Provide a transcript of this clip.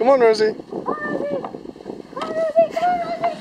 Come on, Rosie. Come on, Rosie. Come on, Rosie. Come on, Rosie.